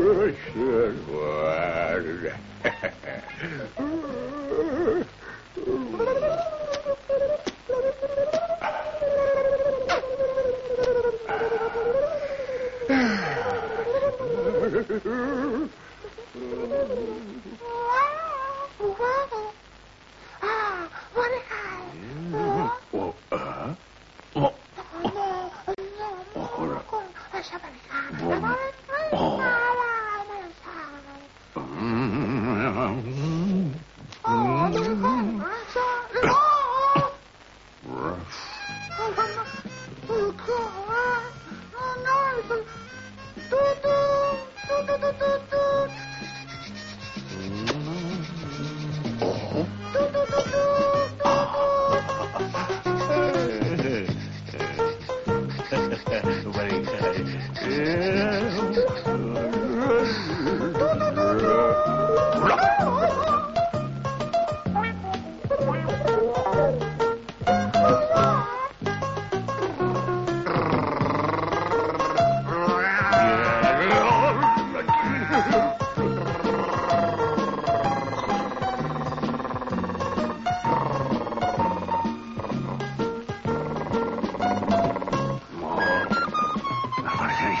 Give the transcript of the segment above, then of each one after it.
precious one.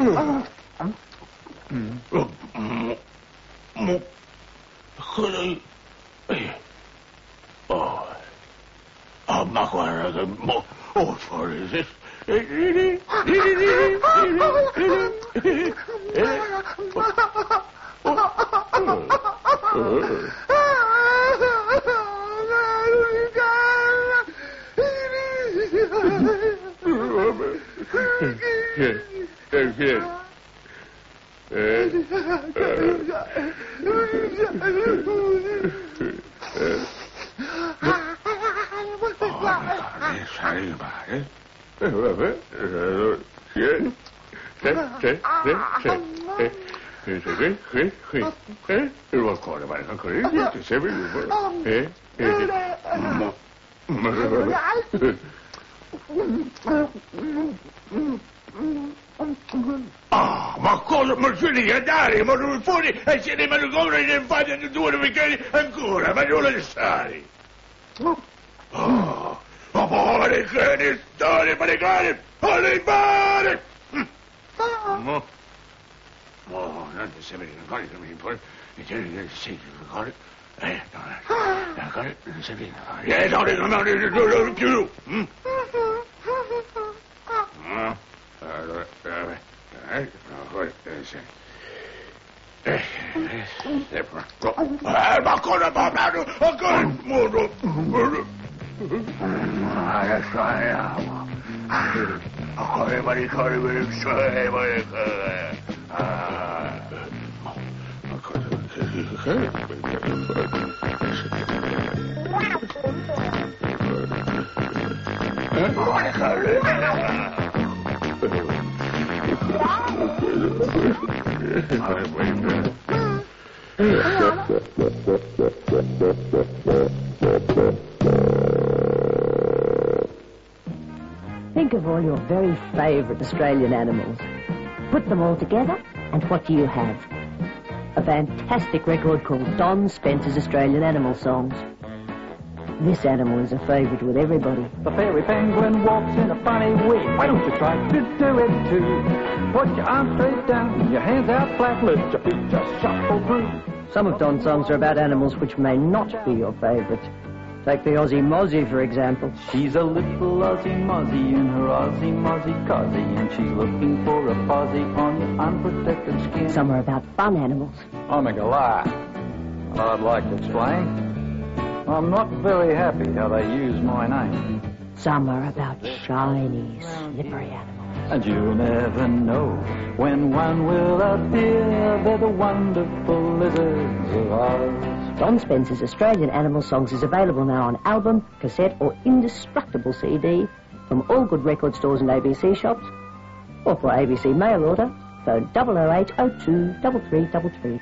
Oh, oh, 木佢哋哦，阿媽話佢木，我錯你先。Good, good, good. Sali bari. Ah, ma cosa? Ma c'è di andare, ma non fuori e se ne mancano e ne fate due bicchieri ancora, ma non lasciare. Ah, ma poveri cani, storie, manicani, alle mare! Ma... Ma non ti sembra che ancora mi importa, e te ne sei ancora... Eh, no, ancora non si vede. Eh, no, non mi fode! Non mi fode! Non mi fode! Non mi fode! Non mi fode! Non mi fode! Non mi fode! Non mi fode! Non mi fode! Non mi fode! Non mi fode! Non mi fode! Non mi fode! Non mi fode! Non mi fode! Non mi fode! Non mi fode! Non mi più. میشه بکن با منو بکن منو آقای من این کاری بریم شوی باید Wow. Think of all your very favourite Australian animals. Put them all together, and what do you have? A fantastic record called Don Spencer's Australian Animal Songs. This animal is a favourite with everybody. The fairy penguin walks in a funny way. Why don't you try to do it too? Put your arms straight down, your hands out flat, let your feet just shuffle through. Some of Don's songs are about animals which may not be your favourite. Take the Aussie Mozzie, for example. She's a little Aussie Mozzie in her Aussie Mozzie cosy, and she's looking for a posy on your unprotected skin. Some are about fun animals. I'm a lie. I'd like to explain. I'm not very happy how they use my name. Some are about shiny, slippery animals. And you'll never know when one will appear. They're the wonderful lizards of Oz. Don Spencer's Australian Animal Songs is available now on album, cassette, or indestructible CD from all good record stores and ABC shops, or for ABC mail order, phone 008 02 3333.